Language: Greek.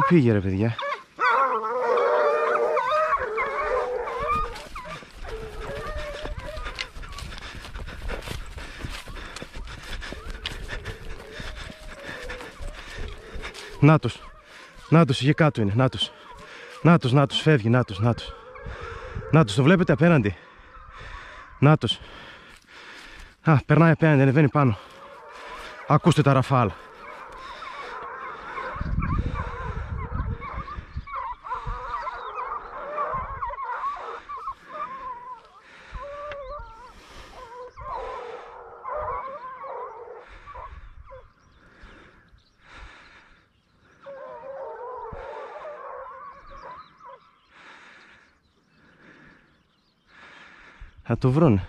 Πού πήγε ρε παιδιά. Νάτος. Νάτος, εκεί κάτω είναι. Νάτος. Νάτος, νάτος, φεύγει. Νάτος, νάτος. Νάτος, το βλέπετε απέναντι. Νάτος. Α, περνάει απέναντι, ανεβαίνει πάνω. Ακούστε τα ραφάλ. Θα το βρουν.